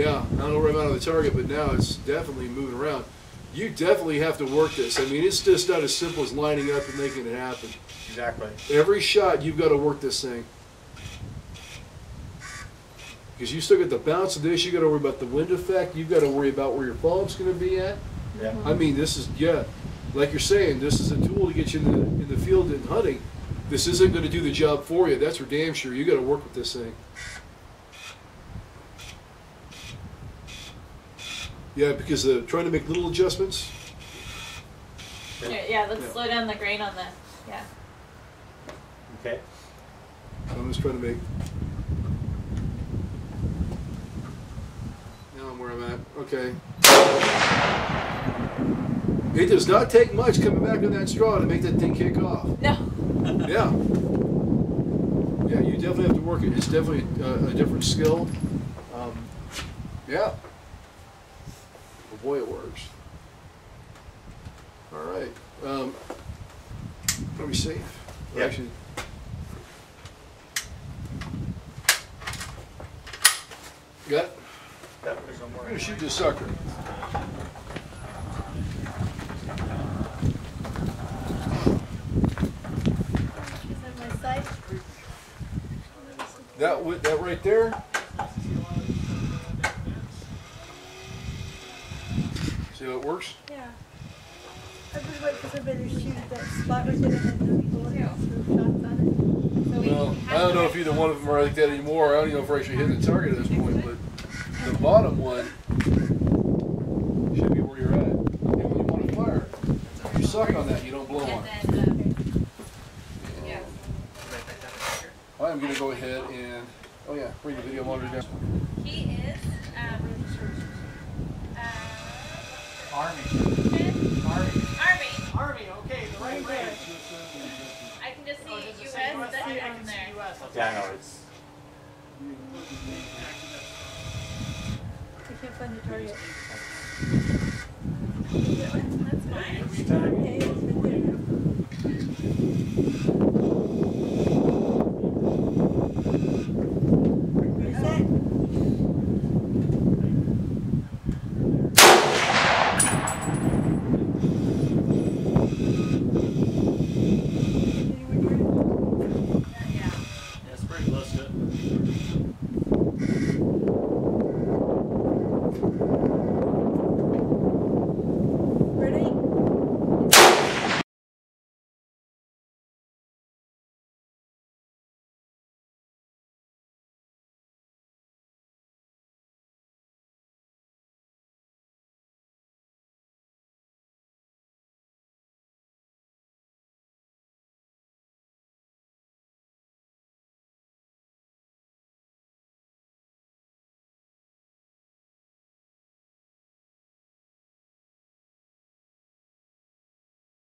Yeah, I don't know where I'm at on the target, but now it's definitely moving around. You definitely have to work this. I mean, it's just not as simple as lining up and making it happen. Exactly. Every shot, you've got to work this thing. Because you still got the bounce of this, you got to worry about the wind effect, you've got to worry about where your bulb's going to be at. Yeah. I mean, this is, yeah, like you're saying, this is a tool to get you in the, in the field and hunting. This isn't going to do the job for you. That's for damn sure. You got to work with this thing. Yeah, because they're trying to make little adjustments. Here, yeah, let's Yeah. slow down the grain on the. Yeah. Okay. I'm just trying to make. Now I'm where I'm at. Okay. It does not take much coming back on that straw to make that thing kick off. No. Yeah. Yeah, you definitely have to work it. It's definitely a, a different skill. Um, yeah. But boy, it works. All right. Um, are we safe? Or Yeah. Actually, got it? Yep, there's no more. I'm gonna shoot this sucker. Is that my side? That wi- that right there. See how it works? Yeah. I was waiting for somebody to shoot that spot right there and then bullets or shots on So we Well, have I don't to know make- if either one of them are like that anymore. I don't even know if we're actually hitting the target at this point, but the bottom one should be where you're at. And when you want to fire, you suck on that, you don't blow on And it. then, um, yeah. I am gonna go ahead and, oh yeah, bring the video monitor down. He is, um, uh, Army. Army. Army. Army. Army, okay, the right way. I can just see Oh, does US, say US? that's I it can see there. US. Yeah, I know, it's, I can't find the target. That's fine. Every time. Okay, it's right there.